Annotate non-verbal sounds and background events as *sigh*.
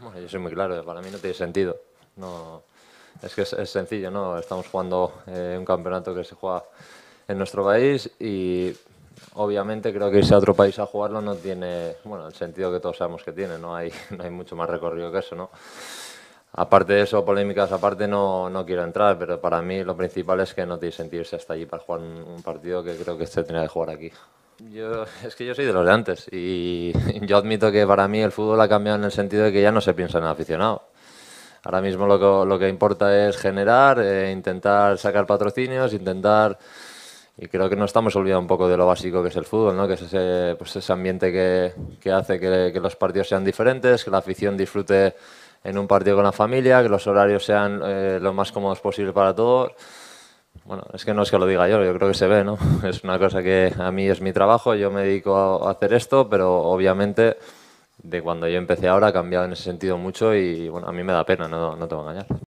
Bueno, yo soy muy claro, para mí no tiene sentido. No, es que es, sencillo, ¿no? Estamos jugando eh, un campeonato que se juega en nuestro país y obviamente creo que irse a otro país a jugarlo no tiene, bueno, el sentido que todos sabemos que tiene, no hay, *laughs* no hay mucho más recorrido que eso, ¿no? Aparte de eso, polémicas aparte, no, no quiero entrar, pero para mí lo principal es que no tiene sentido irse hasta allí para jugar un partido que creo que se tenía que jugar aquí. Yo, es que yo soy de los de antes y yo admito que para mí el fútbol ha cambiado en el sentido de que ya no se piensa en el aficionado. Ahora mismo lo que, lo que importa es generar, eh, intentar sacar patrocinios, intentar... Y creo que nos estamos olvidando un poco de lo básico que es el fútbol, ¿no? que es ese, pues ese ambiente que, que hace que, los partidos sean diferentes, que la afición disfrute en un partido con la familia, que los horarios sean eh, lo más cómodos posible para todos. Bueno, es que no es que lo diga yo, yo creo que se ve, ¿no? *laughs* Es una cosa que a mí es mi trabajo, yo me dedico a hacer esto, pero obviamente de cuando yo empecé ahora ha cambiado en ese sentido mucho y bueno, a mí me da pena, no, no te voy a engañar.